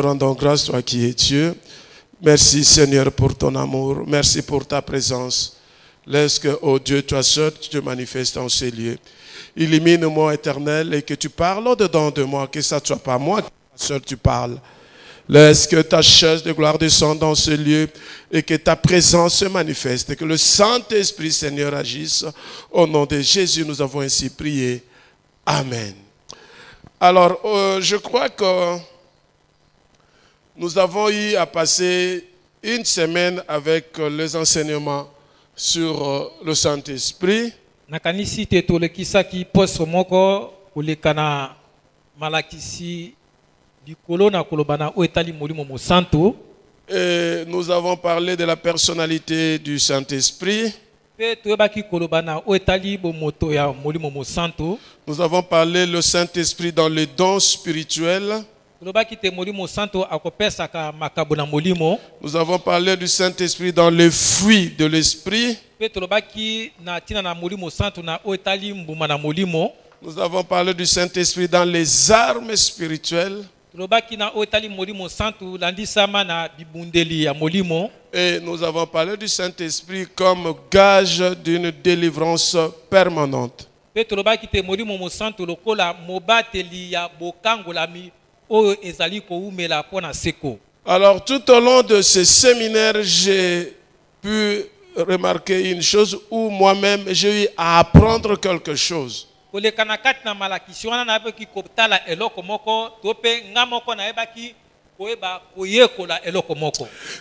te rendons grâce, toi qui es Dieu. Merci Seigneur pour ton amour. Merci pour ta présence. Laisse que, oh Dieu, toi seul, tu te manifestes en ces lieux. Illumine-moi, éternel, et que tu parles au-dedans de moi, que ça ne soit pas moi seul tu parles. Laisse que ta chaise de gloire descende dans ce lieu et que ta présence se manifeste, et que le Saint-Esprit, Seigneur, agisse. Au nom de Jésus, nous avons ainsi prié. Amen. Alors, euh, je crois que nous avons eu à passer une semaine avec euh, les enseignements sur euh, le Saint-Esprit. nakanisi te tolekisaki poso moko koleka na malakisi likolo na koloba na oyo etali molimo mosantu Et nous avons parlé de la personnalité du Saint-Esprit. Nous avons parlé le Saint-Esprit dans les dons spirituels. Nous avons parlé du Saint-Esprit dans les fruits de l'Esprit. Nous avons parlé du Saint-Esprit dans les armes spirituelles. Et nous avons parlé du Saint-Esprit comme gage d'une délivrance permanente. Alors tout au long de ce séminaire, j'ai pu remarquer une chose où moi-même j'ai eu à apprendre quelque chose.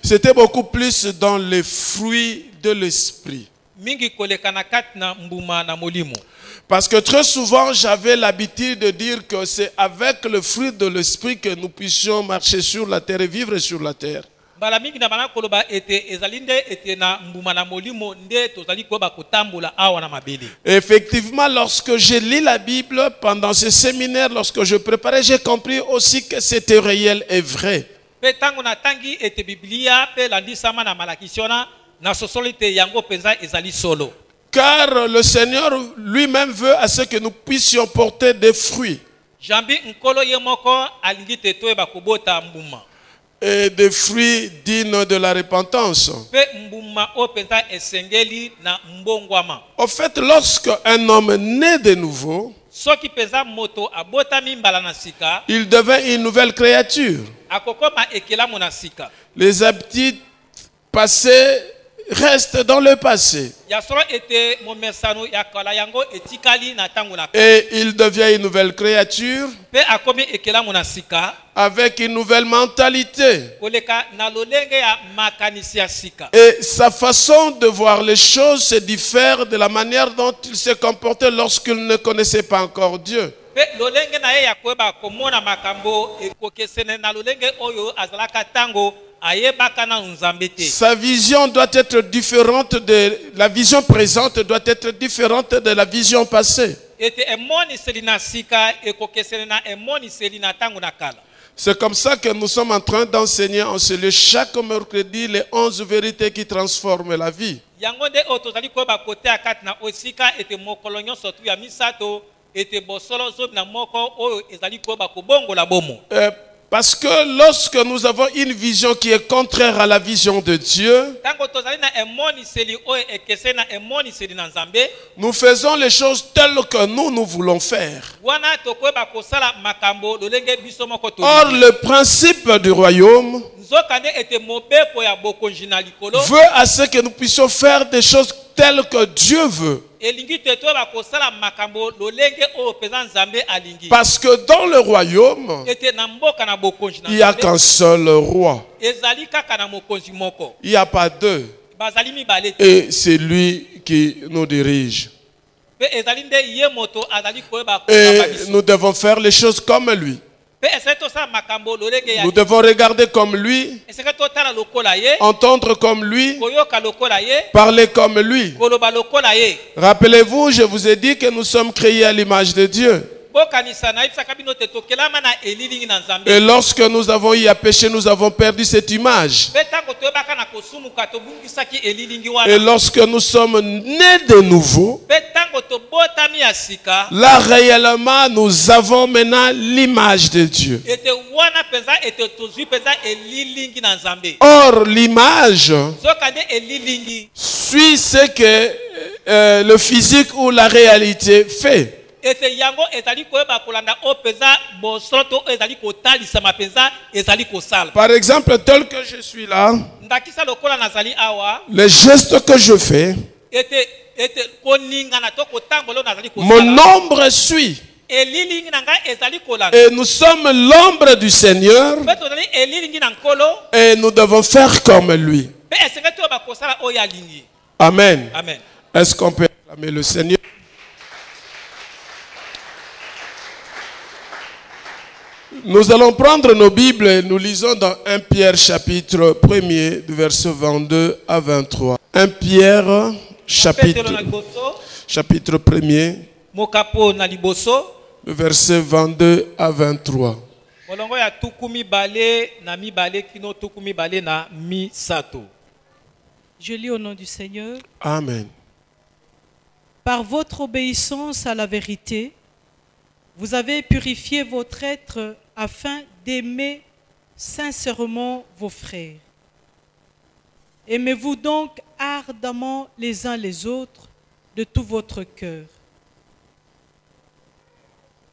C'était beaucoup plus dans les fruits de l'esprit. Parce que très souvent, j'avais l'habitude de dire que c'est avec le fruit de l'esprit que nous puissions marcher sur la terre et vivre sur la terre. Effectivement, lorsque j'ai lu la Bible pendant ce séminaire, lorsque je préparais, j'ai compris aussi que c'était réel et vrai. Car le Seigneur lui-même veut à ce que nous puissions porter des fruits. mbuma Et des fruits dignes de la repentance. Au fait, lorsque un homme naît de nouveau, il devient une nouvelle créature. Les habitudes passées restent dans le passé. Et il devient une nouvelle créature avec une nouvelle mentalité. Et sa façon de voir les choses se diffère de la manière dont il se comportait lorsqu'il ne connaissait pas encore Dieu. Sa vision doit être différente de la vision présente doit être différente de la vision passée. C'est comme ça que nous sommes en train d'enseigner en ce lieu chaque mercredi les 11 vérités qui transforment la vie. Euh, parce que lorsque nous avons une vision qui est contraire à la vision de Dieu, nous faisons les choses telles que nous, nous voulons faire. Or, le principe du royaume veut à ce que nous puissions faire des choses telles que Dieu veut. Parce que dans le royaume, il n'y a qu'un seul roi. Il n'y a pas deux. Et c'est lui qui nous dirige. Et nous devons faire les choses comme lui. Nous devons regarder comme lui, entendre comme lui, parler comme lui. Rappelez-vous, je vous ai dit que nous sommes créés à l'image de Dieu. Et lorsque nous avons eu à pécher, nous avons perdu cette image. Et lorsque nous sommes nés de nouveau, là réellement, nous avons maintenant l'image de Dieu. Or, l'image suit ce que euh, le physique ou la réalité fait. Ete yango ezali koyeba kolanda oyo mpenza bosolo to oyo ezali kotalisama mpenza ezali kosala. Par exemple, tel que je suis là, ndakisa lokola nazali awa les gestes que je fais, ete ete koningana to kotambola oyo nazali mon ombre suit. Et nous sommes l'ombre du Seigneur. Et nous devons faire comme lui. Amen. amen. Est-ce qu'on peut acclamer le Seigneur? Nous allons prendre nos Bibles et nous lisons dans 1 Pierre chapitre 1er du verset 22 à 23. 1 Pierre chapitre, chapitre 1er, mokapo na liboso le verset 22 à 23. molongo ya tuku mibale na mibale kino tuku mibale na misato Je lis au nom du Seigneur. Amen. Par votre obéissance à la vérité, vous avez purifié votre être afin d'aimer sincèrement vos frères. Aimez-vous donc ardemment les uns les autres de tout votre cœur.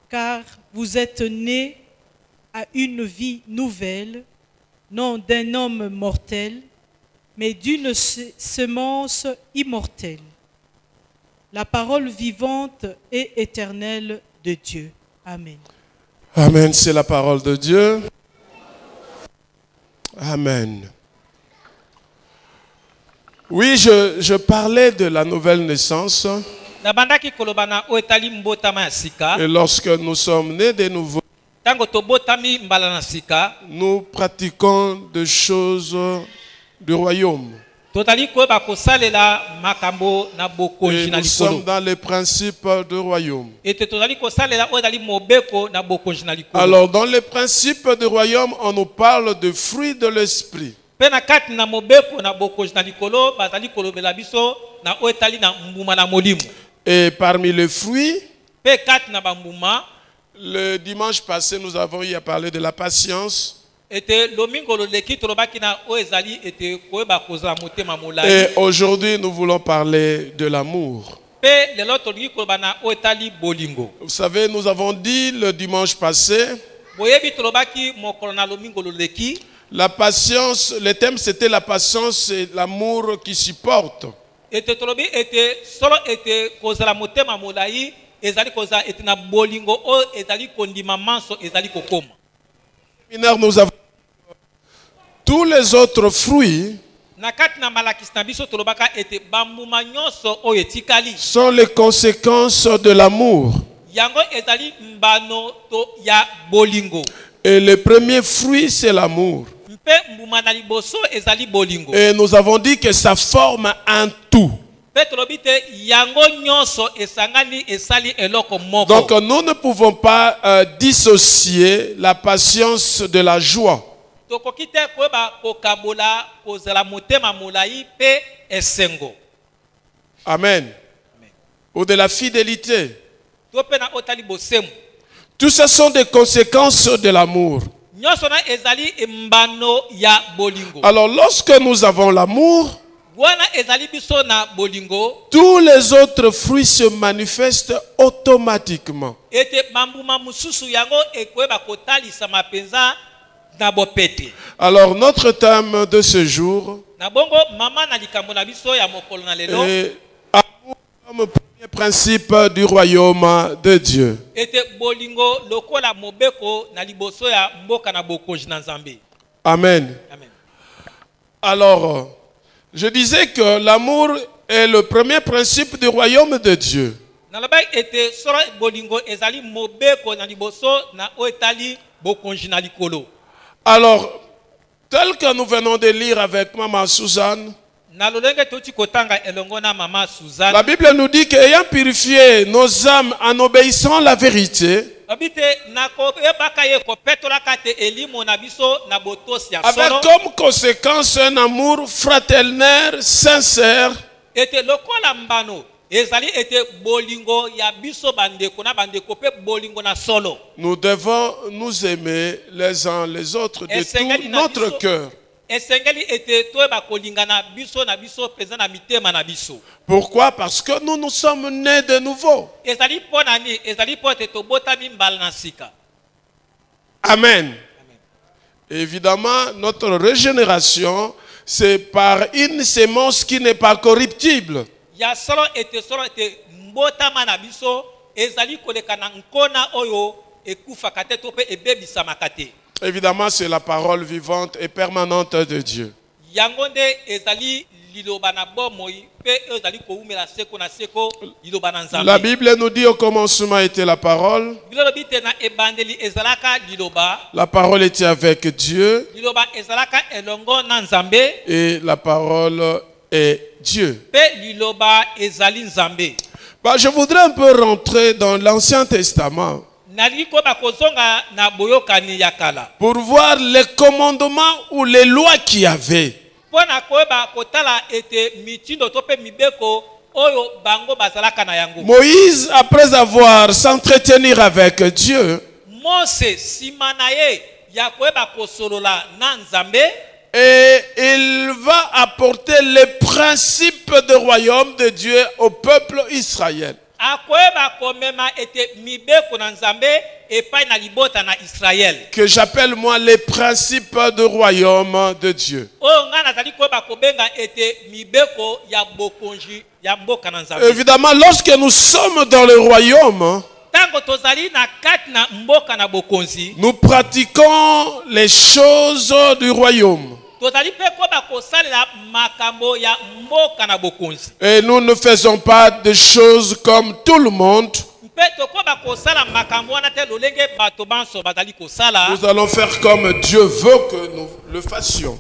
Car vous êtes nés à une vie nouvelle, non d'un homme mortel, mais d'une se- semence immortelle la parole vivante et éternelle de Dieu. Amen. Amen, c'est la parole de Dieu. Amen. Oui, je, je parlais de la nouvelle naissance. Et lorsque nous sommes nés de nouveau, nous pratiquons des choses du royaume. Et nous sommes dans les principes du royaume. Alors, dans les principes du royaume, on nous parle de fruits de l'esprit. Et parmi les fruits, le dimanche passé, nous avons eu à parler de la patience. Et aujourd'hui, nous voulons parler de l'amour. Vous savez, nous avons dit le dimanche passé, la patience, le thème c'était la patience et l'amour qui supporte. Nous avons tous les autres fruits sont les conséquences de l'amour. Et le premier fruit, c'est l'amour. Et nous avons dit que ça forme un tout. Donc nous ne pouvons pas euh, dissocier la patience de la joie. Tokoki te koyeba kokabola kozala motema molai mpe esengo Amen. Ou de la fidélité. to mpe na otali bosemu Tout ça sont des conséquences de l'amour. nyonso na ezali mbano ya bolingo Alors lorsque nous avons l'amour, wana ezali biso na bolingo tous les autres fruits se manifestent automatiquement. Alors notre thème de ce jour est amour comme premier principe du royaume de Dieu. amen. Alors, je disais que l'amour est le premier principe du royaume de Dieu. Alors, tel que nous venons de lire avec Maman Suzanne, la Bible nous dit qu'ayant purifié nos âmes en obéissant à la vérité, avec comme conséquence un amour fraternel, sincère, Nous devons nous aimer les uns les autres de tout notre cœur. Pourquoi? Parce que nous nous sommes nés de nouveau. Amen. Évidemment, notre régénération, c'est par une sémence qui n'est pas corruptible. Ya solo ete solo ete mbotama na biso ezali koleka na nkona oyo ekufaka te to mpe ebebisamaka te Évidemment, c'est la parole vivante et permanente de Dieu. yango nde ezali liloba na bomoi mpe oyo ezali kowumela seko na seko liloba na La nzambe Bible nous dit au commencement était la parole. bilolobi te na ebandeli ezalaka liloba. La parole était avec Dieu. Liloba ezalaka elongo na nzambe. Et la parole Dieu. Bah, je voudrais un peu rentrer dans l'Ancien Testament pour voir les commandements ou les lois qu'il y avait. Moïse, après avoir s'entretenir avec Dieu, et il va apporter les principes du royaume de Dieu au peuple Israël. Que j'appelle moi les principes du royaume de Dieu. Évidemment, lorsque nous sommes dans le royaume, nous pratiquons les choses du royaume. Et nous ne faisons pas des choses comme tout le monde. Nous allons faire comme Dieu veut que nous le fassions.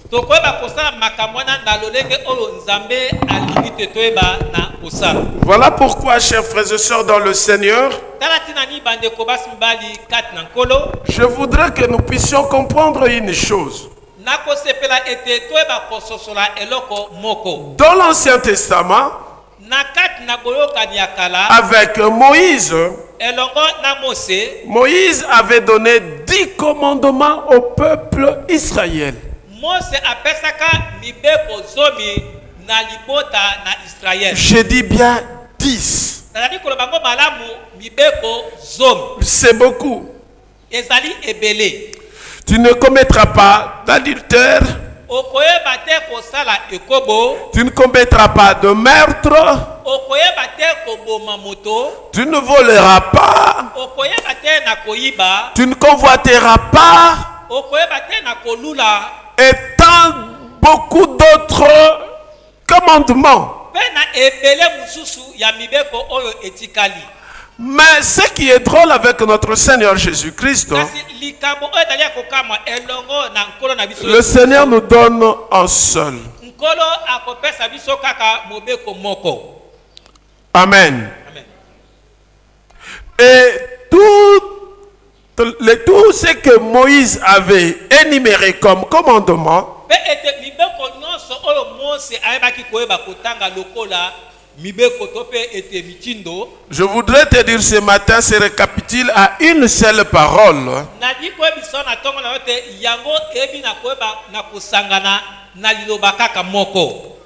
Voilà pourquoi, chers frères et sœurs dans le Seigneur, je voudrais que nous puissions comprendre une chose. Dans l'Ancien Testament, avec Moïse, Moïse avait donné dix commandements au peuple Israël. Je dis bien dix. C'est beaucoup. Tu ne commettras pas d'adultère, tu ne commettras pas de meurtre, tu ne voleras pas, tu ne convoiteras pas, et tant beaucoup d'autres commandements. Mais ce qui est drôle avec notre Seigneur Jésus-Christ, biso le Seigneur nous donne un seul. Amen. Et tout ce que Moïse avait énuméré comme commandement, je voudrais te dire ce matin, se récapitule à une seule parole.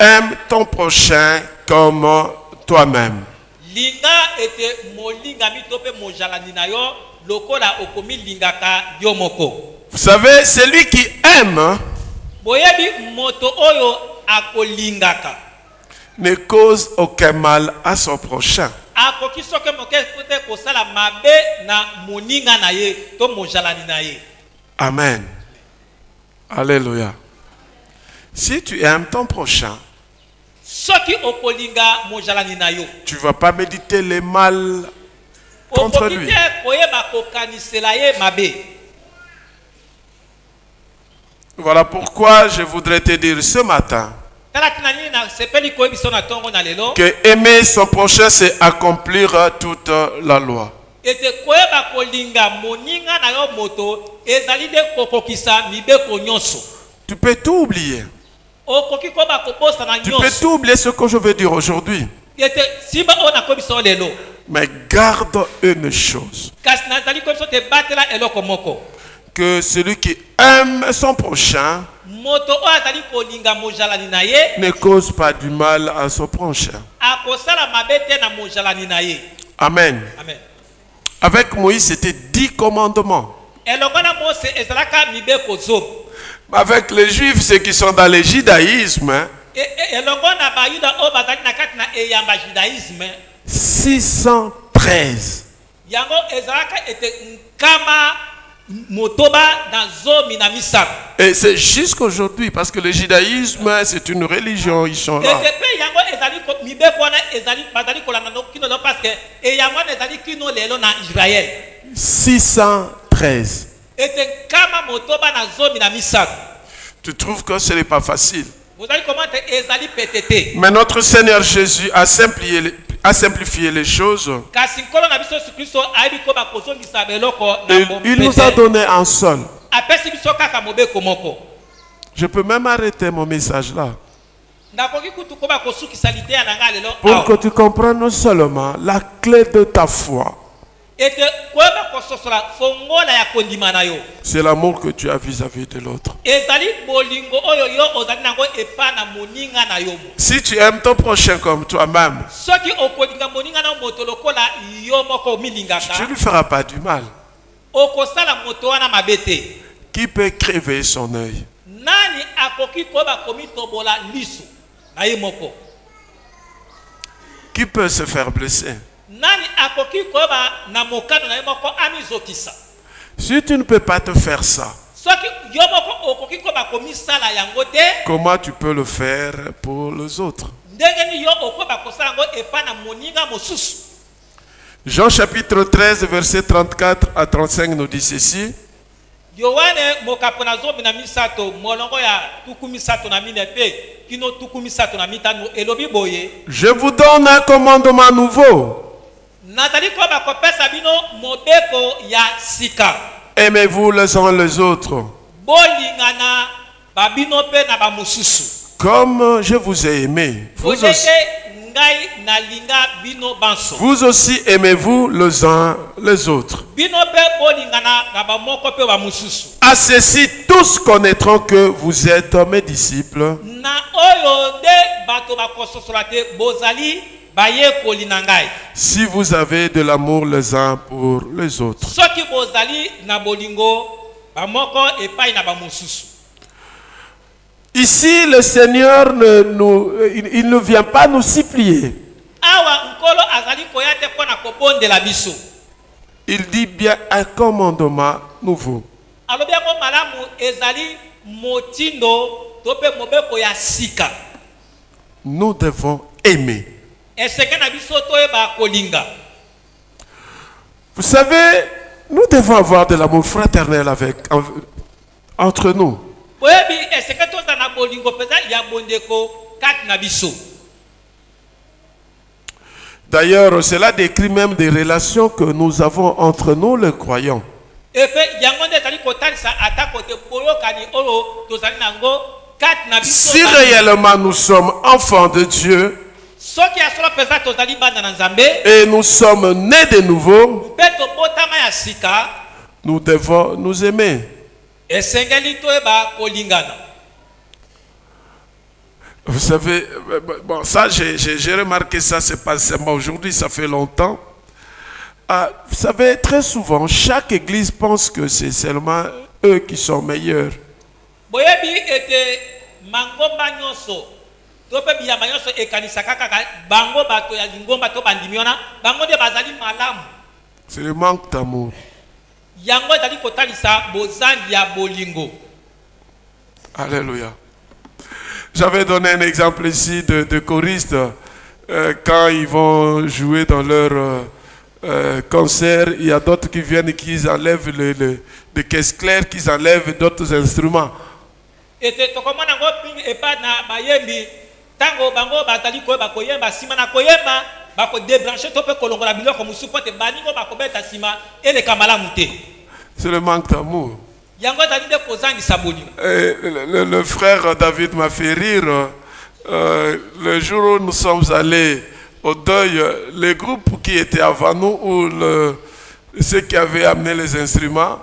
Aime ton prochain comme toi-même. Vous savez, celui qui aime boyebi moto oyo akolingaka ne cause aucun mal à son prochain. Amen. Alléluia. Si tu aimes ton prochain, tu ne vas pas méditer les mal contre lui. Voilà pourquoi je voudrais te dire ce matin que aimer son prochain, c'est accomplir toute la loi. Tu peux tout oublier. Tu peux tout oublier ce que je veux dire aujourd'hui. Mais garde une chose, que celui qui aime son prochain ne cause pas du mal à son ye Amen. amen Avec Moïse, c'était dix commandements. Avec les juifs, ceux qui sont dans le judaïsme, hein, E- e- eyamba judaisme 613. Et c'est jusqu'aujourd'hui, parce que le judaïsme, c'est une religion, ils sont là. ete mpe yango ezali ko- mibeko wana ezali bazali kolanda no kino lelo parce que eyango wana ezali kino lelo na israele 613. ete nkama motoba na zomi na misato Tu trouves que ce n'est pas facile. Mais notre Seigneur Jésus a simplifié les, a simplifié les choses. Et il nous a donné un seul. Je peux même arrêter mon message là. Pour que tu comprennes seulement la clé de ta foi. C'est l'amour que tu as vis-à-vis de l'autre. Si tu aimes ton prochain comme toi-même, tu ne lui feras pas du mal. Qui peut crever son œil? Qui peut se faire blesser? Si tu ne peux pas te faire ça, comment tu peux le faire pour les autres? Jean chapitre 13, verset 34 à 35 nous dit ceci. Je vous donne un commandement nouveau. Aimez-vous les uns les autres. Comme je vous ai aimé. Vous aussi, vous aimez-vous les uns les autres. À ceci, tous connaîtront que vous êtes mes disciples si vous avez de l'amour les uns pour les autres. Ici, le Seigneur ne, nous, il, il ne vient pas nous supplier. Il dit bien un commandement nouveau. Nous devons aimer. Vous savez, nous devons avoir de l'amour fraternel avec, en- entre nous. D'ailleurs, cela décrit même des relations que nous avons entre nous, les croyants. Si réellement nous sommes enfants de Dieu et nous sommes nés de nouveau, nous devons nous aimer. Vous savez, bon, ça, j'ai remarqué ça, c'est pas seulement aujourd'hui, ça fait longtemps. Ah, vous savez, très souvent, chaque église pense que c'est seulement eux qui sont meilleurs. To mpe biyamba nyonso ekanisaka kaka bango bato ya lingomba to bandimi wana bango nde bazali malamu C'est le manque d'amour. yango ezali kotalisa bozangi ya bolingo Alléluia. J'avais donné un exemple ici de, de choristes euh, quand ils vont jouer dans leur euh, euh, concert. Il y a d'autres qui viennent et qui enlèvent le, le- des caisses claires, qui enlèvent d'autres instruments. ete ntango bango bazali koyeba koyemba nsima na koyemba bakodebranche to mpe kolongola biloko mosusu mpo te baningo bakobeta nsima eleka malamu te C'est le manque d'amour. yango ezali nde kozangisa bolingo Et le, frère David m'a fait rire. euh, le jour où nous sommes allés au deuil, les groupes qui étaient avant nous ou le- ceux qui avaient amené les instruments,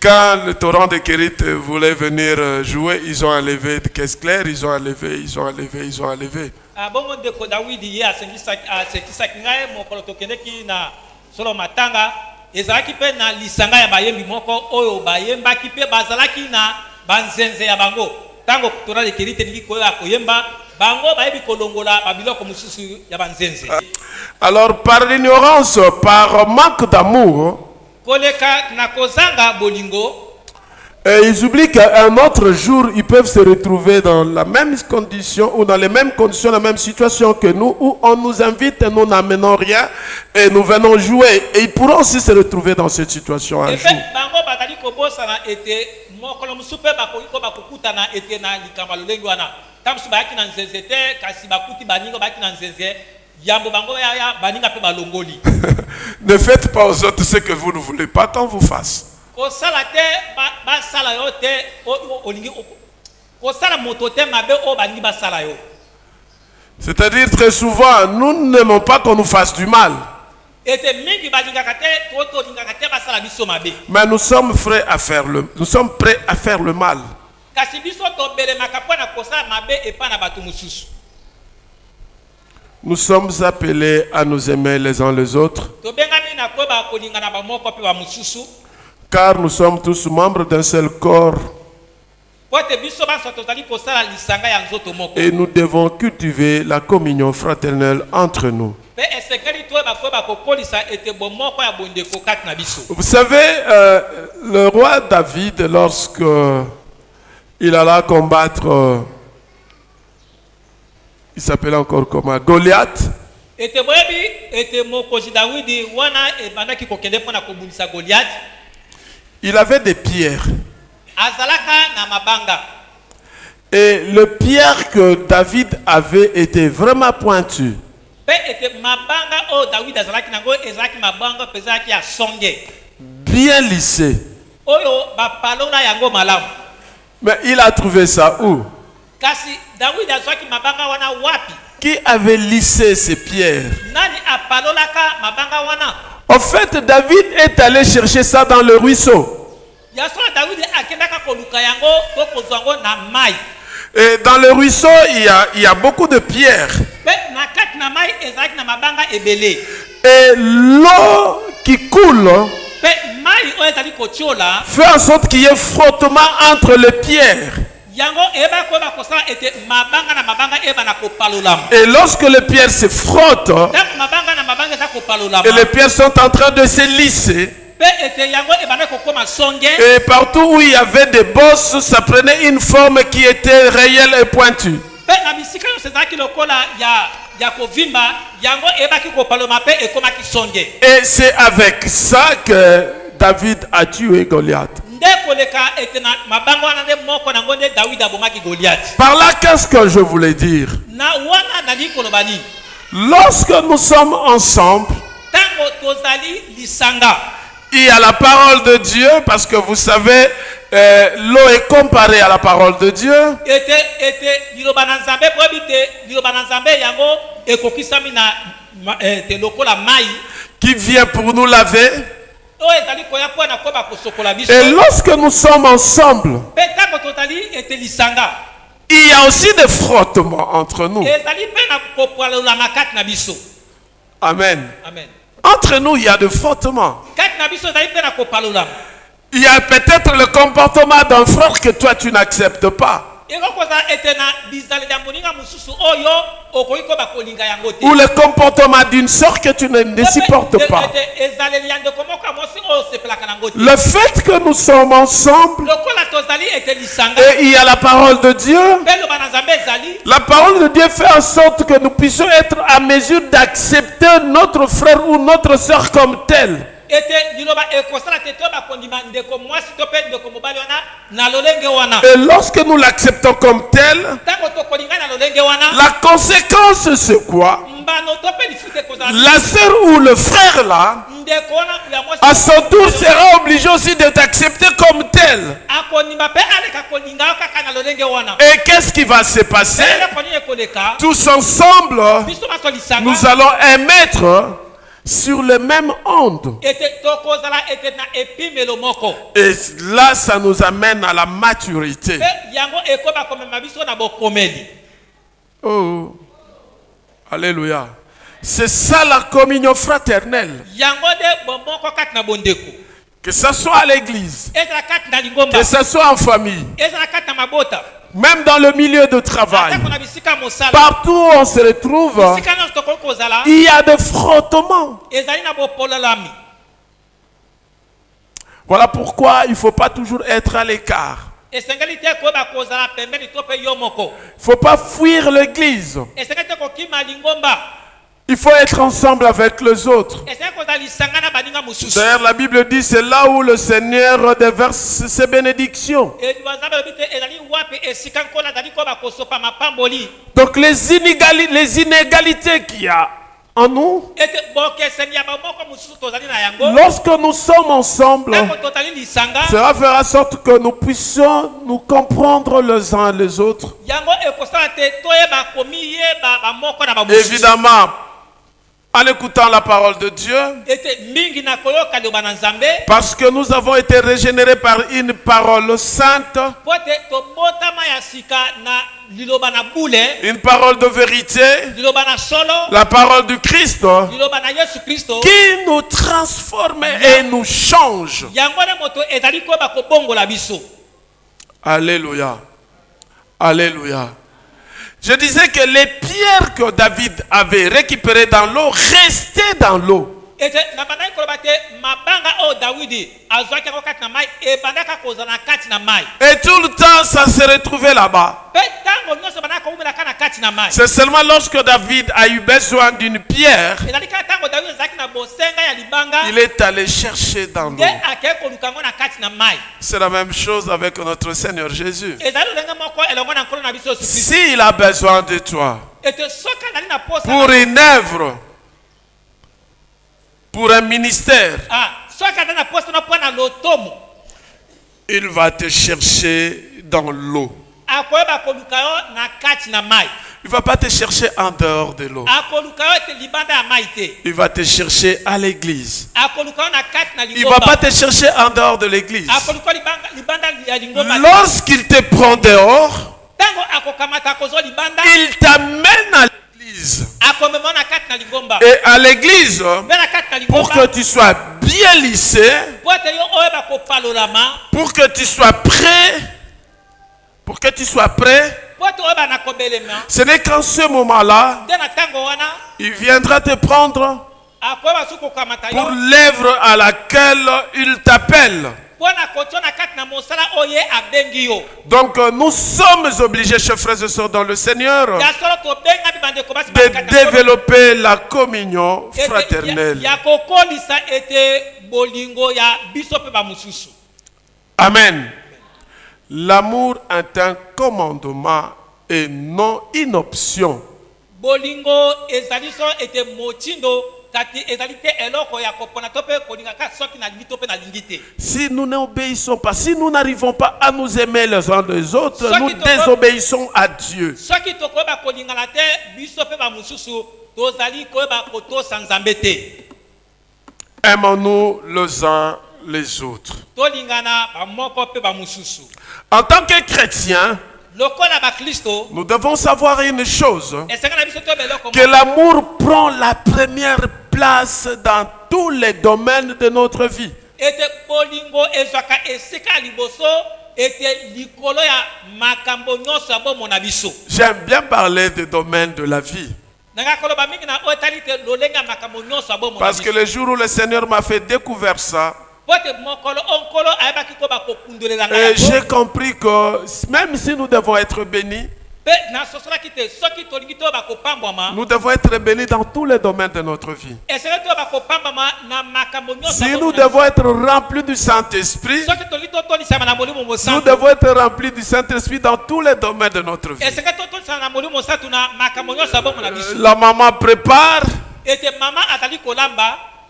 quand le torrent de Kérit voulait venir euh, jouer, ils ont enlevé de caisse claire, ils ont enlevé, ils ont enlevé, ils ont enlevé. Bongo ndeko dawidi ye asengisaki asekisaki ngai mokolo tokendeki na solo matanga ezalaki mpe na lisanga ya bayembi moko oyo bayembaki mpe bazalaki na banzenze ya bango ntango tora lekeli te ningi koyoka koyemba bango bayebi kolongola babiloko mosusu ya banzenze Alors par l'ignorance, par manque d'amour, Et ils oublient qu'un autre jour, ils peuvent se retrouver dans la même condition ou dans les mêmes conditions, la même situation que nous, où on nous invite et nous n'amenons rien et nous venons jouer. Et ils pourront aussi se retrouver dans cette situation un jour. Ne faites pas aux autres ce que vous ne voulez pas qu'on vous fasse. C'est-à-dire très souvent, nous n'aimons pas qu'on nous fasse du mal, mais nous sommes prêts à faire le, nous sommes prêts à faire le mal. kasi biso tobelemaka mpo na kosala mabe epai na bato mosusu Nous sommes appelés à nous aimer les uns les autres, car nous sommes tous membres d'un seul corps. Et nous devons cultiver la communion fraternelle entre nous. Vous savez, euh, le roi David, lorsque il alla combattre, euh, il s'appelait encore comment? Goliath, il avait des pierres. azalaka na mabanga. Et le pierre que David avait était vraiment pointu. bien lissé. Mais il a trouvé ça où? Qui avait lissé ces pierres? En fait, David est allé chercher ça dans le ruisseau. Et dans le ruisseau, il y a, il y a beaucoup de pierres. Et l'eau qui coule kotiola fait en sorte qu'il y ait frottement entre les pierres. Et lorsque les pierres se frottent, kopalolama et les pierres sont en train de se lisser, songe et partout où il y avait des bosses, ça prenait une forme qui était réelle et pointue. Et c'est avec ça que David a tué Goliath. Par là, qu'est-ce que je voulais dire? Lorsque nous sommes ensemble, il y a la parole de Dieu, parce que vous savez, euh, l'eau est comparée à la parole de Dieu. eh, qui vient pour nous laver. Et lorsque nous sommes ensemble, il y a aussi des frottements entre nous. Amen. amen Entre nous, il y a des frottements. Il y a peut-être le comportement d'un frère que toi tu n'acceptes pas. Ou le comportement d'une sœur que tu ne, ne supportes pas. Le fait que nous sommes ensemble et il y a la parole de Dieu, la parole de Dieu fait en sorte que nous puissions être à mesure d'accepter notre frère ou notre sœur comme tel. Wana Et lorsque nous l'acceptons comme tel, la conséquence c'est quoi? la sœur ou le frère là, à son tour sera obligé aussi de t'accepter comme tel. Et qu'est-ce qui va se passer? Tous ensemble, nous allons émettre sur les mêmes ondes. Et là, ça nous amène à la maturité. Oh, Alléluia. C'est ça la communion fraternelle. Que ce soit à l'église, que ce soit en famille, même dans le milieu de travail, partout où on se retrouve, il y a des frottements. Voilà pourquoi il ne faut pas toujours être à l'écart. Il ne faut pas fuir l'église. Il faut être ensemble avec les autres. D'ailleurs, la Bible dit c'est là où le Seigneur déverse ses bénédictions. Donc les, inégali- les inégalités qu'il y a en nous, lorsque nous sommes ensemble, faire en sorte que nous puissions nous comprendre les uns les autres. bamosusu Évidemment, en écoutant la parole de Dieu, parce que nous avons été régénérés par une parole sainte, une parole de vérité, la parole du Christ, qui nous transforme et nous change. Alléluia. Alléluia. Je disais que les pierres que David avait récupérées dans l'eau restaient dans l'eau. Ete na bandaki koloba te mabanga oyo dawidi azwaki yango kati na mai ebandaka kozala na kati na mai Et tout le temps, ça se retrouvait là-bas. mpe ntango nyonso bandaka kowumelaka na kati na mai C'est seulement lorsque David a eu besoin d'une pierre, ezali kaka ntango dawidi azalaki na bosenga ya libanga il est allé chercher dans nde l'eau. akei koluka yango na kati na mai C'est la même chose avec notre Seigneur Jésus. ezali lolenge moko elongo na nkolo na biso yesu kristo S'il a besoin de toi pour une œuvre, pour un ministère, Ah, il va te chercher dans l'eau. Il ne va pas te chercher en dehors de l'eau. Il va te chercher à l'église. Il ne va pas te chercher en dehors de l'église. Lorsqu'il te prend dehors, il t'amène à l'église. Et à l'église, pour que tu sois bien lissé, pour que tu sois prêt, pour que tu sois prêt, ce n'est qu'en ce moment-là, il viendra te prendre pour l'œuvre à laquelle il t'appelle. Yo Donc euh, nous sommes obligés, chers frères et sœurs dans le Seigneur, de développer la communion fraternelle. Amen. L'amour est un commandement et non une option. bolingo Si nous n'obéissons pas, si nous n'arrivons pas à nous aimer les uns les autres, nous désobéissons à Dieu. Aimons-nous les uns les autres. En tant que chrétiens, nous devons savoir une chose, que l'amour prend la première place dans tous les domaines de notre vie. J'aime bien parler des domaines de la vie. Parce que le jour où le Seigneur m'a fait découvrir ça, et j'ai compris que même si nous devons être bénis, Nous devons être bénis dans tous les domaines de notre vie. Si nous devons être remplis du Saint-Esprit, nous devons être remplis du Saint-Esprit dans tous les domaines de notre vie. biso. La maman prépare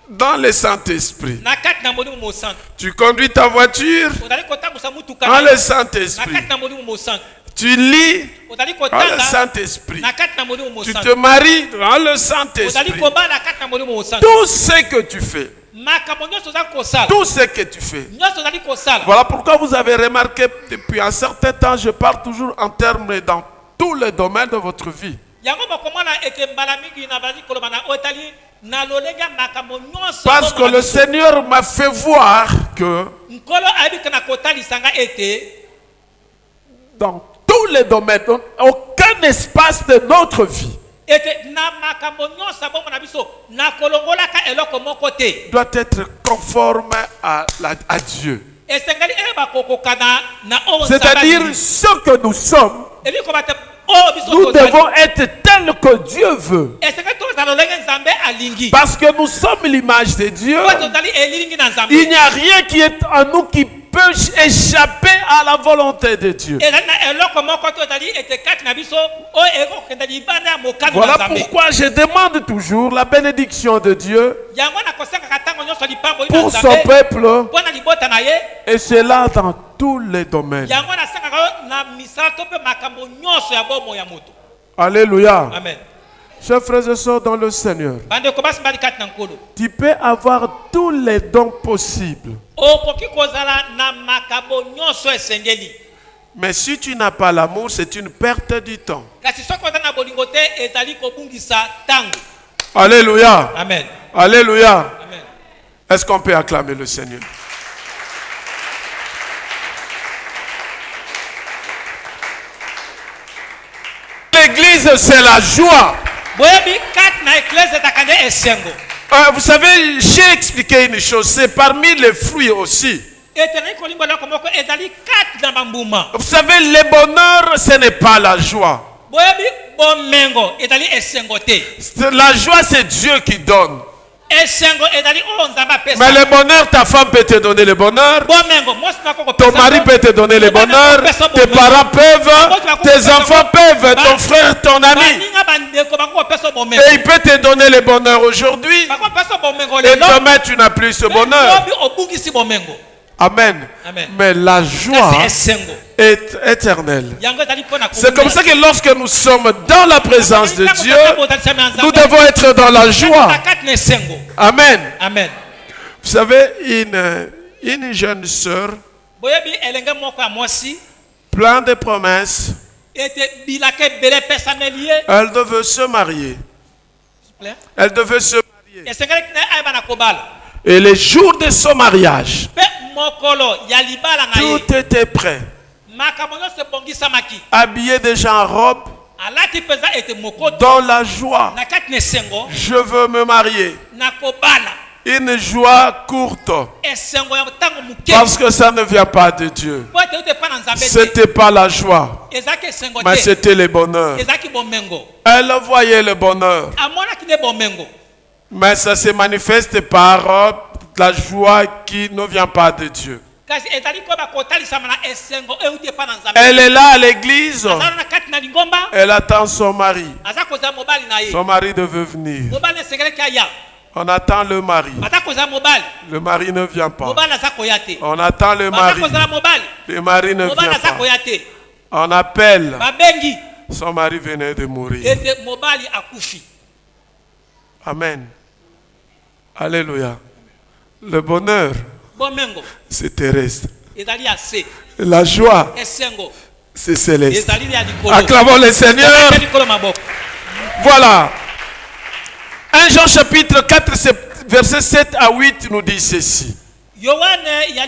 dans le Saint-Esprit. Tu conduis ta voiture dans le Saint-Esprit. Tu lis dans le Saint-Esprit. Tu te maries dans le Saint-Esprit. Tout ce que tu fais, tout ce que tu fais. Voilà pourquoi vous avez remarqué depuis un certain temps, je parle toujours en termes dans tous les domaines de votre vie. Parce que le. Seigneur m'a fait voir que dans tous les domaines, aucun espace de notre vie doit être conforme à, à Dieu. C'est-à-dire ce que nous sommes, nous devons être tels que Dieu veut. Parce que nous sommes l'image de Dieu. Il n'y a rien qui est en nous qui peut échapper à la volonté de Dieu. Voilà pourquoi je demande toujours la bénédiction de Dieu pour son peuple. Et cela dans tous les domaines. Alléluia. amen Chers frères et sœurs dans le Seigneur, tu peux avoir tous les dons possibles. Mais si tu n'as pas l'amour, c'est une perte du temps. Alléluia. amen Alléluia. amen Est-ce qu'on peut acclamer le Seigneur? L'église, c'est la joie. Euh, vous savez, j'ai expliqué une chose, c'est parmi les fruits aussi. Vous savez, le bonheur, ce n'est pas la joie. La joie, c'est Dieu qui donne. Mais le bonheur, ta femme peut te donner le bonheur. Ton mari peut te donner le bonheur. Tes parents peuvent. Tes enfants peuvent. Ton frère, ton ami. Et il peut te donner le bonheur aujourd'hui. Et demain, tu n'as plus ce bonheur. Amen. Amen. Mais la joie est éternelle. C'est comme ça que lorsque nous sommes dans la présence de Dieu, nous devons être dans la joie. Amen. amen Vous savez, une, une jeune sœur, plein de promesses, elle devait se marier. Elle devait se marier. Et les jours de son mariage, tout était prêt. Habillé déjà en robe, dans la joie. Je veux me marier. Une joie courte. Parce que ça ne vient pas de Dieu. C'était pas la joie, mais c'était le bonheur. Elle voyait le bonheur, mais ça se manifeste par euh, la joie qui ne vient pas de Dieu. nzambe Elle est là à l'église, elle attend son mari. Son mari devait venir. On attend le mari. Le mari ne vient pas. On attend le mari. Le mari ne vient pas. On appelle. Son mari venait de mourir. Amen. Alléluia. Le bonheur, c'est terrestre. La joie, c'est céleste. Acclamons le Seigneur. Voilà. 1 Jean chapitre 4, c'est- verset 7 à 8 nous dit ceci. yohane ya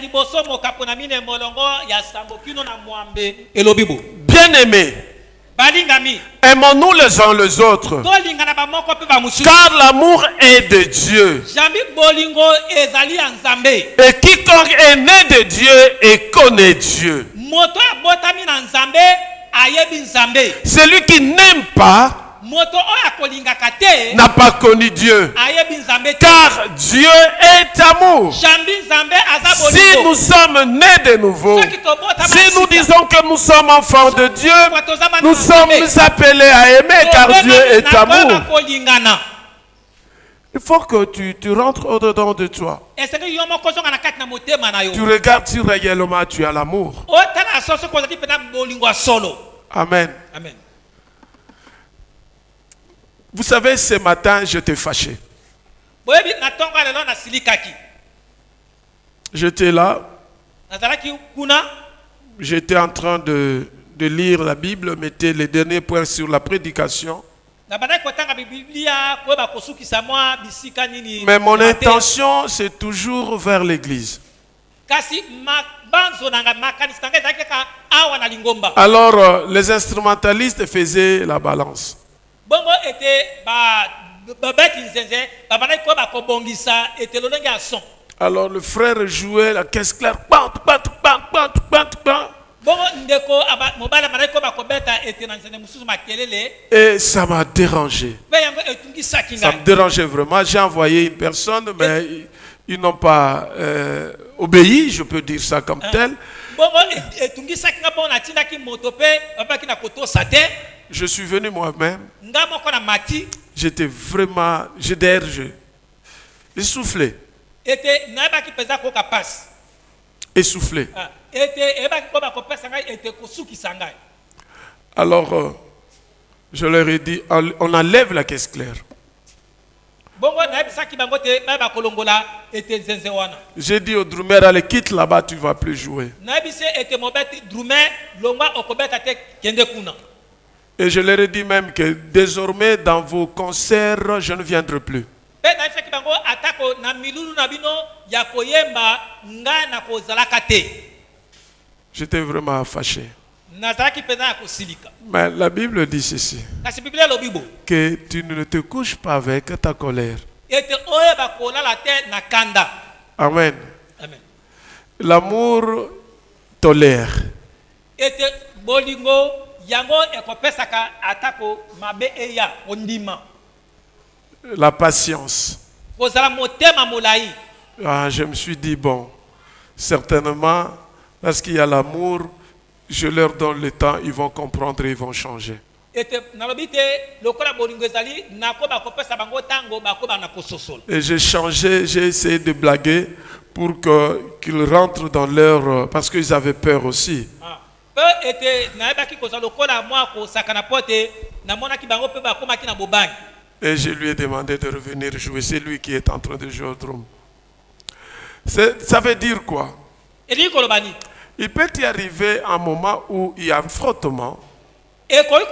aimons-nous les uns les autres, car l'amour est de Dieu. Et quiconque est né de Dieu et connaît Dieu. Celui qui n'aime pas n'a pas connu Dieu. Car Dieu est amour. Si nous sommes nés de nouveau, si nous disons que nous sommes enfants de Dieu, nous sommes appelés à aimer car Dieu est amour. Il faut que tu, tu rentres au-dedans de toi. Tu regardes si réellement tu as l'amour. otala so soki ozali mpena bolingo ya solo Amen. amen Vous savez, ce matin, j'étais fâché. J'étais là, j'étais en train de, de lire la Bible, mettais les derniers points sur la prédication. Mais mon intention, c'est toujours vers l'église. Alors, euh, les instrumentalistes faisaient la balance. Bongo ete ba- babeti nzenze babandaki koyeba kobongisa ete lolenge ya son Alors, le frère jouait la caisse claire. Bongo ndeko mobali abandaki koyeba kobeta ete na nzende mosusu makelele Et ça m'a dérangé. mpe yango etungisaki Ça me dérangeait vraiment. J'ai envoyé une personne, mais ils- ils n'ont pas euh, obéi, je peux dire ça comme tel. bongo et- etungisaki ngai bongo natindaki moto mpe babaki na kotosa te Je suis venu moi-même. J'étais vraiment. J'ai je- essoufflé. Essoufflé. Alors, euh, je leur ai dit on enlève la caisse claire. J'ai dit au drummer allez, quitte là-bas, tu ne vas plus jouer. Et je leur ai dit même que désormais, dans vos concerts, je ne viendrai plus. te J'étais vraiment fâché. Mais la Bible dit ceci que tu ne te couches pas avec ta colère. Amen. amen L'amour tolère. La patience. Ah, je me suis dit, bon, certainement, parce qu'il y a l'amour, je leur donne le temps, ils vont comprendre et ils vont changer. Et j'ai changé, j'ai essayé de blaguer pour qu'ils rentrent dans leur... euh, Parce qu'ils avaient peur aussi. Ah. Mpe ete nayebaki kozwa lokola mwa kosakana po te namonaki bango mpe bakomaki na bobangi Et je lui ai demandé de revenir jouer. C'est lui qui est en train de jouer au drum. Ça veut dire quoi? Il peut y arriver un moment où il y a un frottement. ekoki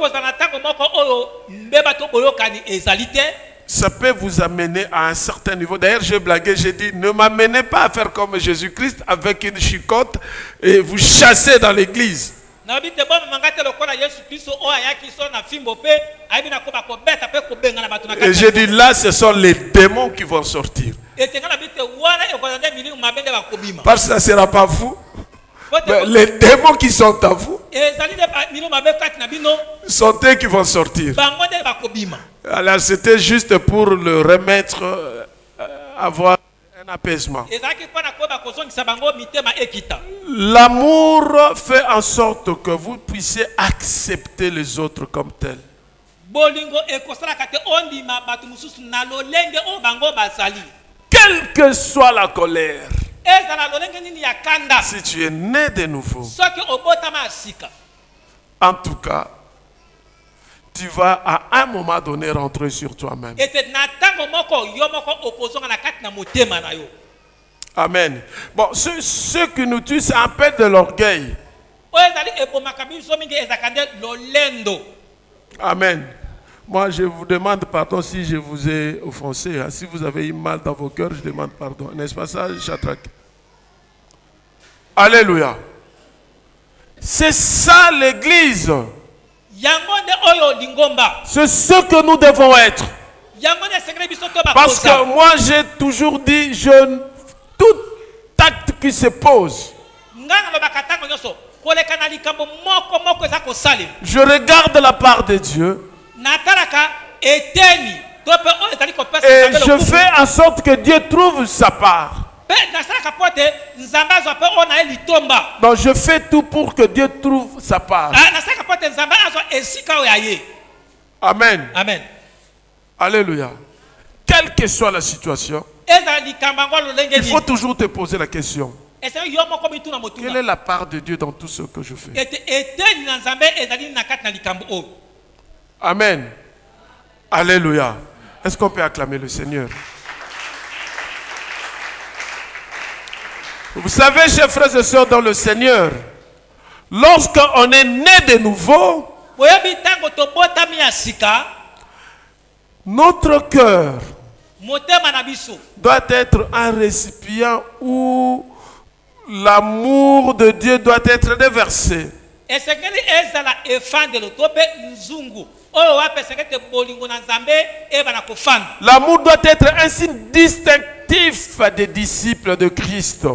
Ça peut vous amener à un certain niveau. D'ailleurs, j'ai blagué, j'ai dit, ne m'amenez pas à faire comme Jésus-Christ avec une chicotte et vous chassez dans l'église. Et j'ai dit, là, ce sont les démons qui vont sortir. Parce que ça ne sera pas vous. Mais les démons qui sont à vous sont eux qui vont sortir. bakobima Alors, c'était juste pour le remettre, euh, avoir un apaisement. L'amour fait en sorte que vous puissiez accepter les autres comme tels. Quelle que soit la colère, si tu es né de nouveau, en tout cas, tu vas à un moment donné rentrer sur toi-même. Amen. Bon, ce, ce qui nous tue, c'est un peu de l'orgueil. Amen. Moi, je vous demande pardon si je vous ai offensé. hein. Si vous avez eu mal dans vos cœurs, je demande pardon. N'est-ce pas ça, Chatrak Alléluia. C'est ça l'église. C'est ce que nous devons être. Parce que moi, j'ai toujours dit, je, tout acte qui se pose, Je regarde la part de Dieu et je fais en sorte que Dieu trouve sa part. Donc je fais tout pour que Dieu trouve sa part. Ah, Amen. amen Alléluia. Quelle que soit la situation, il faut toujours te poser la question. Quelle est la part de Dieu dans tout ce que je fais? Amen. Alléluia. Est-ce qu'on peut acclamer le Seigneur? Vous savez, chers frères et sœurs dans le Seigneur, lorsqu'on est né de nouveau, notre cœur doit être un récipient où l'amour de Dieu doit être déversé. Esengeli ezala efandelo to mpe nzungu oyo wape esengeli te bolingo na nzambe eyebana kofanda L'amour doit être un signe distinctif des disciples de Christ.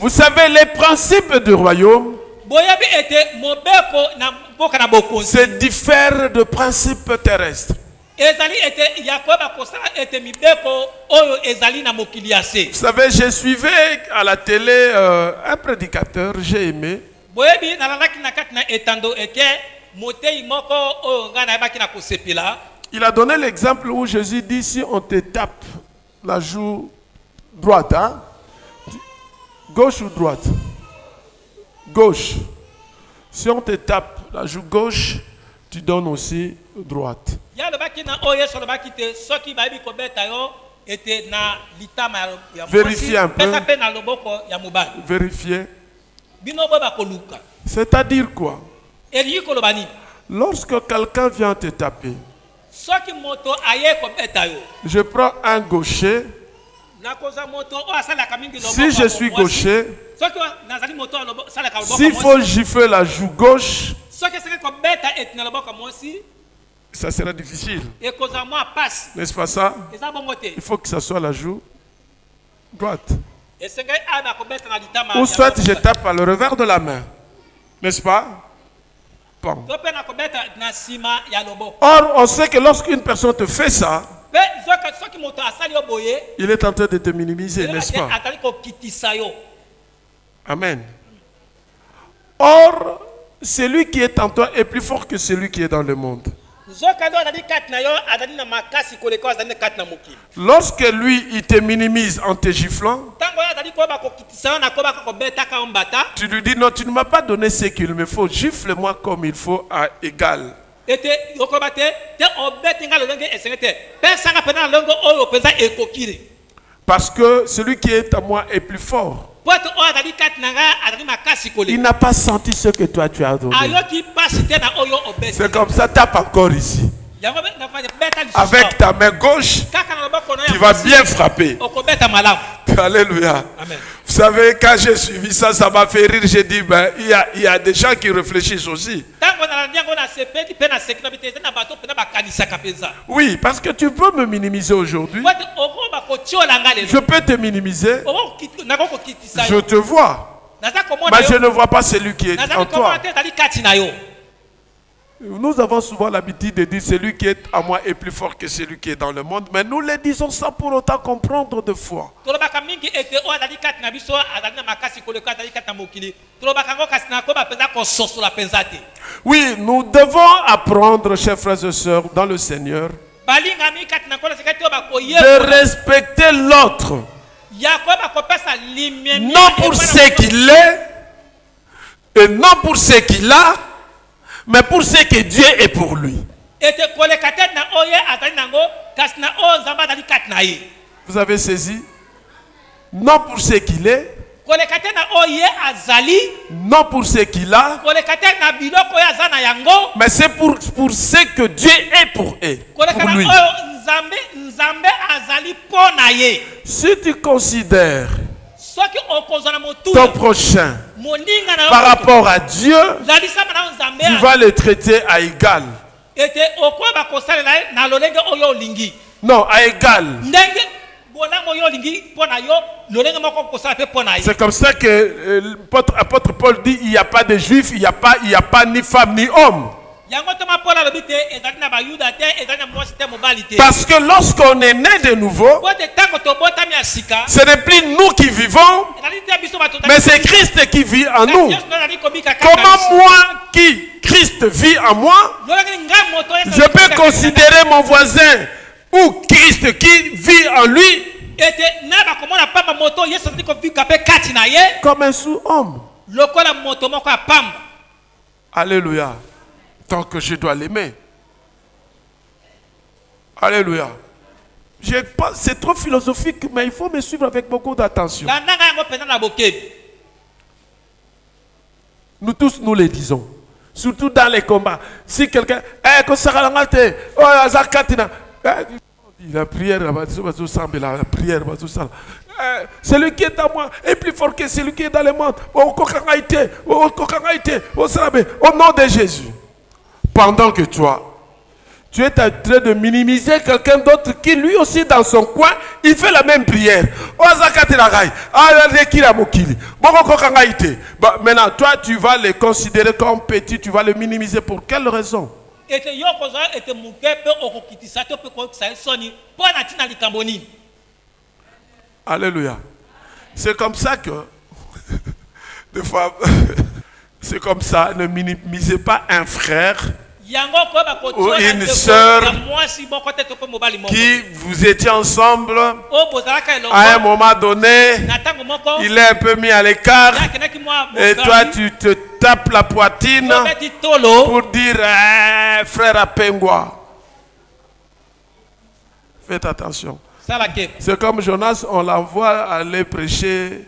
Vous savez, les principes du royaume se diffèrent de principes terrestres. Vous savez, je suivais à la télé euh, un prédicateur, j'ai aimé. Il a donné l'exemple où Jésus dit si on te tape la joue droite, hein, gauche ou droite? Gauche. Si on te tape la joue gauche, tu donnes aussi droite. ye alobaki na oyo yesu alobaki te soki bayebi kobeta yo ete na litama ya- ya Vérifie un peu. Vérifiez. C'est-à-dire quoi? Lorsque quelqu'un vient te taper, je prends un gaucher. Si je suis gaucher, s'il faut gifler la joue gauche, ça sera difficile. N'est-ce pas ça? Il faut que ça soit la joue droite. Ou soit je tape à le revers de la main. N'est-ce pas? Bon. Or, on sait que lorsqu'une personne te fait ça, il est en train de te minimiser, n'est-ce pas? Amen. Or, celui qui est en toi est plus fort que celui qui est dans le monde. Lorsque lui, il te minimise en te giflant, tu lui dis non, tu ne m'as pas donné ce qu'il me faut. Gifle-moi comme il faut à égal. Parce que celui qui est à moi est plus fort. Il n'a pas senti ce que toi tu as donné. C'est comme ça, tape encore ici. Avec ta main gauche, tu vas bien frapper. Alléluia. amen Vous savez, quand j'ai suivi ça, ça m'a fait rire. J'ai dit, ben, il y a, il y a des gens qui réfléchissent aussi. Oui, parce que tu peux me minimiser aujourd'hui. Je peux te minimiser. Je te vois. Mais je ne vois pas celui qui est en toi. te ezali kati na yo Nous avons souvent l'habitude de dire celui qui est à moi est plus fort que celui qui est dans le monde. Mais nous le disons sans pour autant comprendre de foi. Oui, nous devons apprendre, chers frères et sœurs, dans le Seigneur, de respecter l'autre. non pour ce qu'il est, et non pour ce qu'il a, mais pour ce que Dieu est pour lui. Vous avez saisi? Non pour ce qu'il est, non pour ce qu'il a, mais c'est pour, pour ce que Dieu est pour eux, pour lui. Si tu considères ton prochain par rapport à Dieu, tu vas le traiter à égal. Non, à égal. C'est comme ça que euh, l'apôtre apôtre Paul dit il n'y a pas de juifs, il n'y a, pas- il y a pas ni femme ni homme. Parce que lorsqu'on est né de nouveau, ce n'est plus nous qui vivons, mais c'est Christ qui vit en nous. Comment moi, qui Christ vit en moi, je peux considérer mon voisin ou Christ qui vit en lui comme un sous-homme. Alléluia. Tant que je dois l'aimer. Alléluia. Je pense- C'est trop philosophique, mais il faut me suivre avec beaucoup d'attention. Nous tous, nous le disons. Surtout dans les combats. Si quelqu'un. Eh, oh, Azakatina. Eh, La prière, la prière, Eh, celui qui est à moi est plus fort que celui qui est dans le monde. Oh, oh, oh, au nom de Jésus. Pendant que toi, tu es en train de minimiser quelqu'un d'autre qui lui aussi dans son coin, il fait la même prière. Mokili, Bokokokangaïté. Bah, Maintenant, toi, tu vas le considérer comme petit, tu vas le minimiser. Pour quelle raison? Alléluia. C'est comme ça que, des fois, c'est comme ça, ne minimisez pas un frère Ou une sœur qui vous étiez ensemble, à un moment donné, il est un peu mis à l'écart. Et toi, tu te tapes la poitrine pour dire Eh, frère Apengwa. Faites attention. C'est comme Jonas, on l'envoie aller prêcher.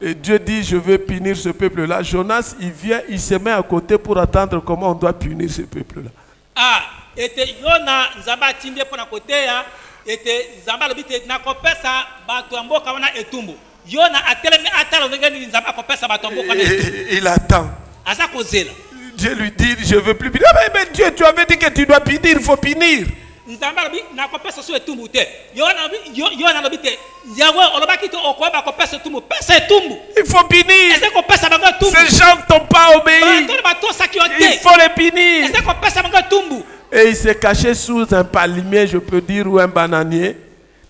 Et Dieu dit, je vais punir ce peuple-là. Jonas, il vient, il se met à côté pour attendre comment on doit punir ce peuple-là. ah ete yona nzambe atindi ye mpo na koteya ete nzambe alobi te nakopesa bato ya mboka wana etumbu yona atelemi atala ndenge nini nzambe akopesa bato ya mboka wana Et il attend. aza kozela Dieu lui dit, je ne veux plus punir. Ah, Mais, mais Dieu, tu avais dit que tu dois punir, il faut punir. Nzambe alobi nakopesa so etumbu te yona alobi- yo- yona alobi te yango olobaki te okoyeba kopesa etumbu pesa etumbu Il faut punir. eze kopesa bango etumbu Ces gens ne t'ont pas obéi. batoni batosaki yo Il faut les punir. eze kopesa bango etumbu Et il s'est caché sous un palmier, je peux dire, ou un bananier.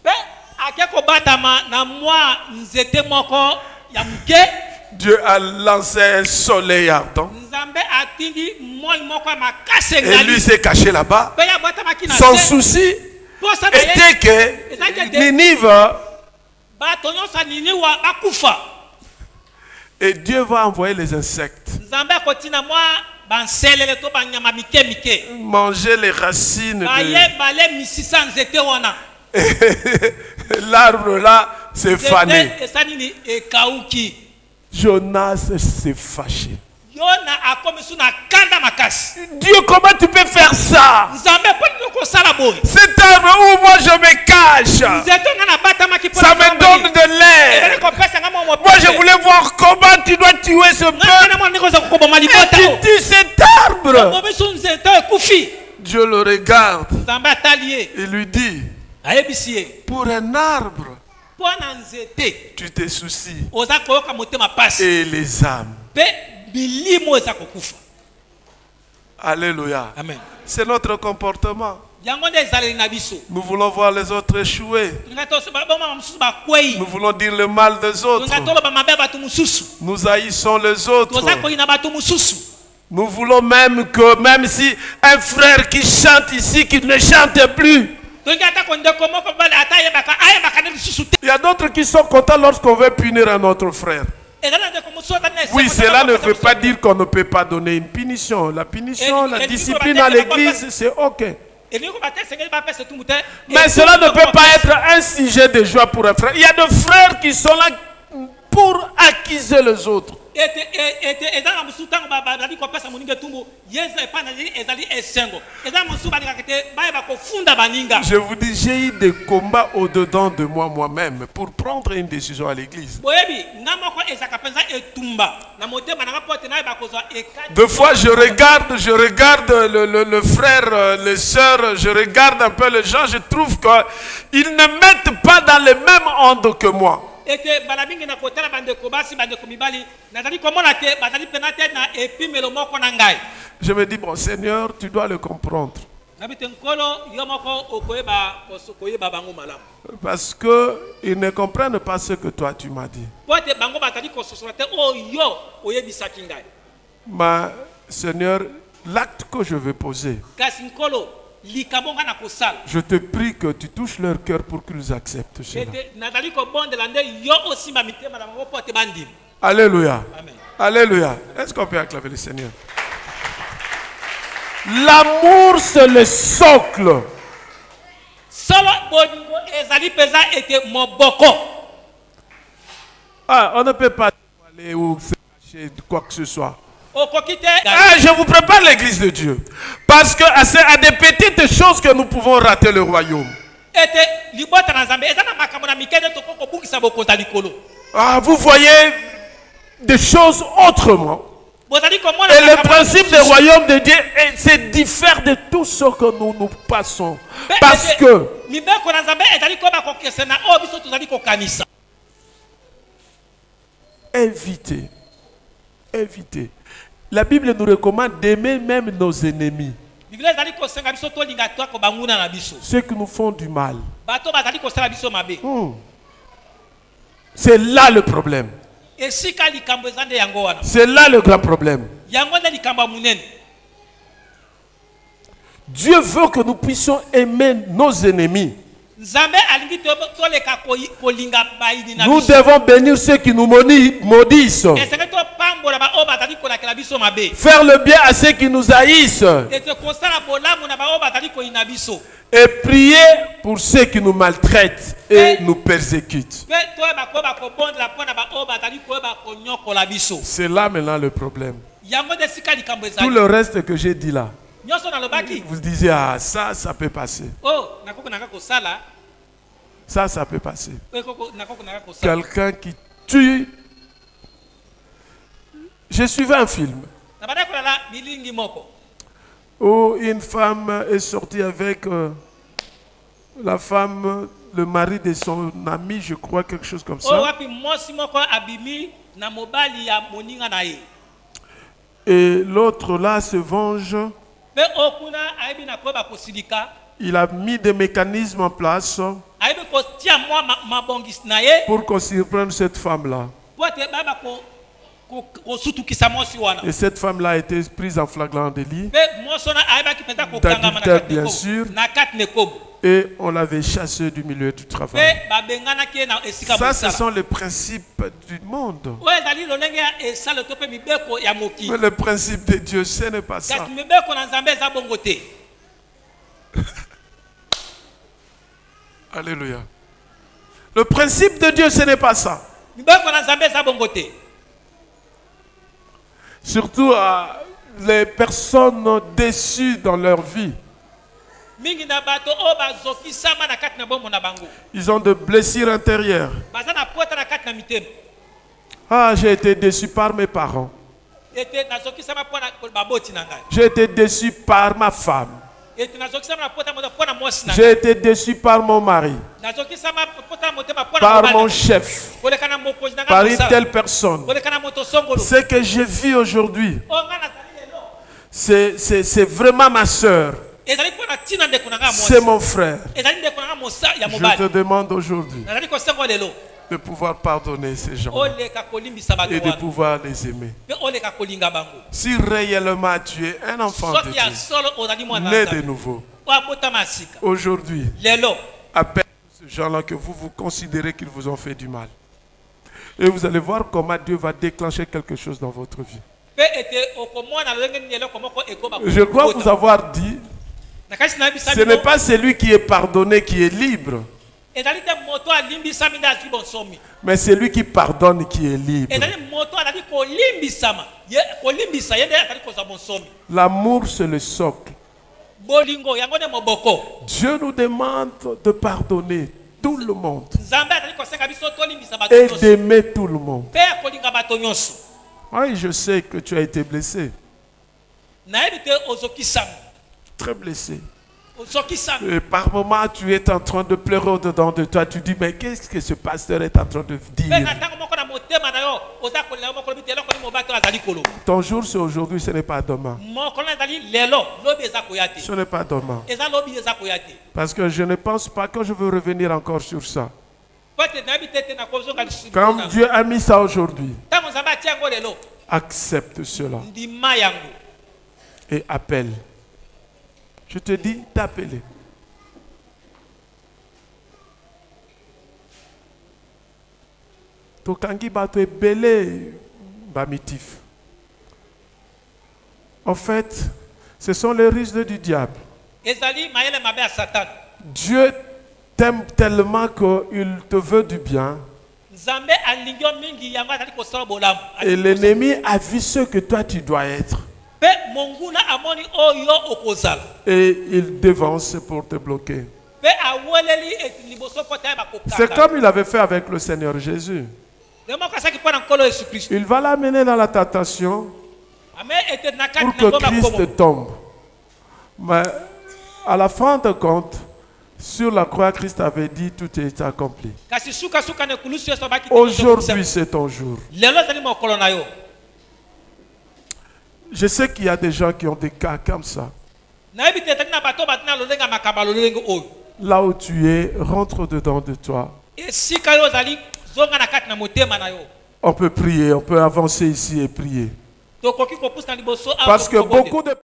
mpe ake kobatama na mwa nzete moko ya moke Dieu a lancé un soleil ardent. Et lui s'est caché là-bas. Son souci était que Ninive, et Dieu va envoyer les insectes, manger les racines. de- L'arbre là s'est fané. Jonas s'est fâché. Dieu, comment tu peux faire ça Cet arbre où moi je me cache, ça me donne de l'air. Moi, je voulais voir comment tu dois tuer ce peuple. Et tu tues cet arbre. Dieu le regarde et lui dit, pour un arbre, tu te soucies. Et les âmes. Alléluia. amen C'est notre comportement. Nous voulons voir les autres échouer. Nous voulons dire le mal des autres. Nous haïssons les autres. Nous voulons même que, même si un frère qui chante ici, qui ne chante plus, il y a d'autres qui sont contents lorsqu'on veut punir un autre frère. Oui, cela ne veut pas dire qu'on ne peut pas donner une punition. La punition, la discipline à l'église, c'est OK. Mais cela ne peut pas être un sujet de joie pour un frère. Il y a des frères qui sont là pour accuser les autres. E- ete eza na mosusu ntango ba- bazali kopesa moninga etumbu ye eza epai na ye ezali esengo. Eza na mosusu balingaka te bayeba kofunda baninga Je vous dis, j'ai eu des combats au-dedans de moi moi-même pour prendre une décision à l'église. boyebi nga moko ezalaka mpenza etumba. Na motema nanga mpo ete nayeba kozwa ekati Deux fois, je regarde, je regarde le, le- le frère, les sœurs, je regarde un peu les gens, je trouve qu'ils ne mettent pas dans les mêmes ondes que moi. Ete mbala mingi na kotala bandeko basi bandeko mibali nazali komona te bazali mpena te na epimelo moko na ngai Je me dis, bon Seigneur, tu dois le comprendre. Parce qu'ils ne comprennent pas ce que toi tu m'as dit. ngai Mais Seigneur, l'acte que je vais poser, je te prie que tu touches leur cœur pour qu'ils acceptent cela. Alléluia. amen Alléluia. Est-ce qu'on peut acclamer le Seigneur? L'amour, c'est le socle. Ah, on ne peut pas aller ou se cacher de quoi que ce soit. Ah, je vous prépare l'église de Dieu. Parce que à ces- à des petites choses que nous pouvons rater le royaume. Ah, vous voyez des choses autrement. Et le principe du royaume de Dieu, c'est diffère de tout ce que nous nous passons. Parce que mibeko na La Bible nous recommande d'aimer même nos ennemis, ceux qui nous font du mal. Hmm. C'est là le problème. C'est là le grand problème. Dieu veut que nous puissions aimer nos ennemis. Nous devons bénir ceux qui nous maudissent. Faire le bien à ceux qui nous haïssent. Et prier pour ceux qui nous maltraitent et nous persécutent. C'est là maintenant le problème. Tout le reste que j'ai dit là, vous disiez, ah, ça, ça peut passer. o nakoki nanga kosala Ça, ça peut passer. Quelqu'un qui tue. Je suivais un film où une femme est sortie avec euh, la femme, le mari de son ami, je crois, quelque chose comme ça. ye Et l'autre là se venge. Il a mis des mécanismes en place pour qu'on surprenne cette femme-là. Et cette femme-là a été prise en flagrant délit D'adultère, bien sûr. et on l'avait chassé du milieu du travail. Ça, ce sont les principes du monde. Mais le principe de Dieu, ce n'est pas ça. Alléluia. Le principe de Dieu, ce n'est pas ça. mibeko na nzambe eza bongo te Surtout à les personnes déçues dans leur vie. Ils ont de blessures intérieures. Ah, j'ai été déçu par mes parents. J'ai été déçu par ma femme. J'ai été déçu par mon mari, par mon chef, par une telle personne. Ce que je vis aujourd'hui, c'est- c'est vraiment ma soeur. C'est mon frère. Je te demande aujourd'hui de pouvoir pardonner ces gens et de pouvoir les aimer. Si réellement tu es un enfant de Dieu, né de nouveau, aujourd'hui, appelle ces gens-là que vous vous considérez qu'ils vous ont fait du mal. Et vous allez voir comment Dieu va déclencher quelque chose dans votre vie. Je crois vous avoir dit, ce n'est pas celui qui est pardonné qui est libre, Mais c'est lui qui pardonne qui est libre. L'amour, c'est le socle. Dieu nous demande de pardonner tout le monde. Et d'aimer tout le monde. Oui, je sais que tu as été blessé, très blessé. Et par moments, tu es en train de pleurer au-dedans de toi. Tu dis, mais qu'est-ce que ce pasteur est en train de dire? Ton jour, c'est aujourd'hui, ce n'est pas demain. Ce n'est pas demain. Parce que je ne pense pas que je veux revenir encore sur ça. Comme Dieu a mis ça aujourd'hui, accepte cela et appelle. Je te dis d'appeler. tokangi bato ebele bamitif en fait ce sont les ruses du diable. Dieu t'aime tellement qu'il te veut du bien. Et l'ennemi a vu ce que toi tu dois être et il dévance pour te bloquer. C'est comme il avait fait avec le seigneur jésus. Il va l'amener dans la tentation pour que Christ tombe. Mais à la fin de compte, sur la croix, Christ avait dit tout est accompli. Aujourd'hui, c'est ton jour. lelo ezali mokolo na yo Je sais qu'il y a des gens qui ont des cas comme ça. Là où tu es, rentre dedans de toi. On peut prier, on peut avancer ici et prier. Parce que beaucoup de